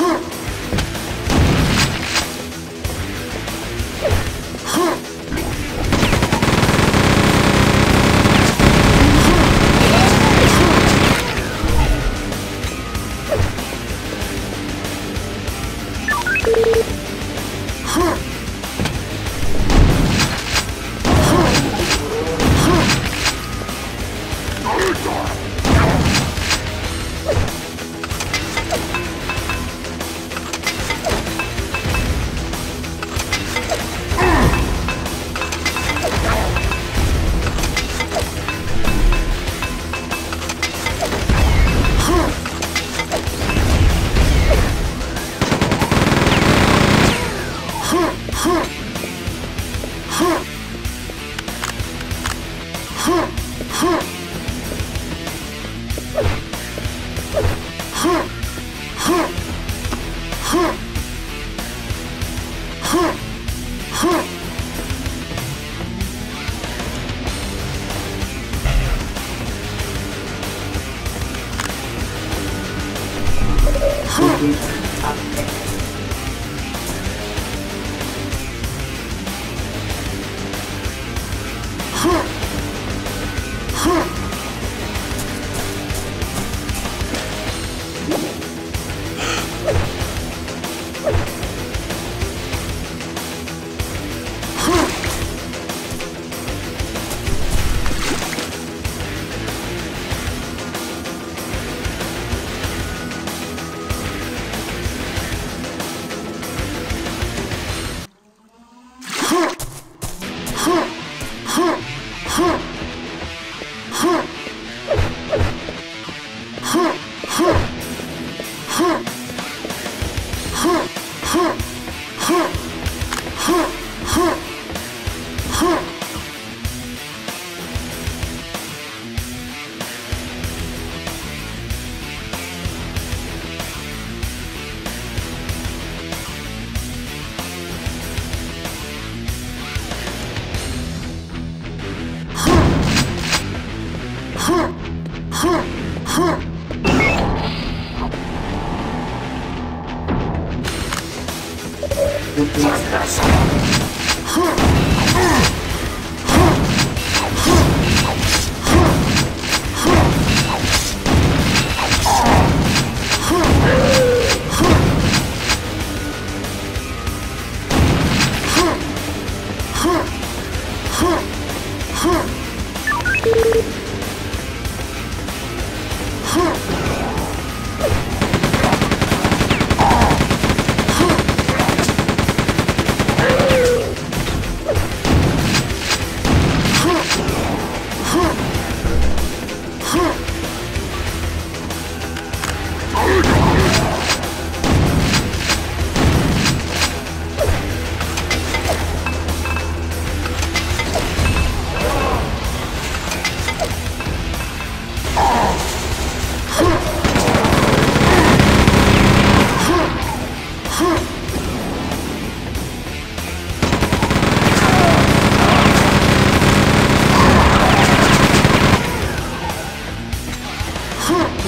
Victor! Up. 哼。Yes, は。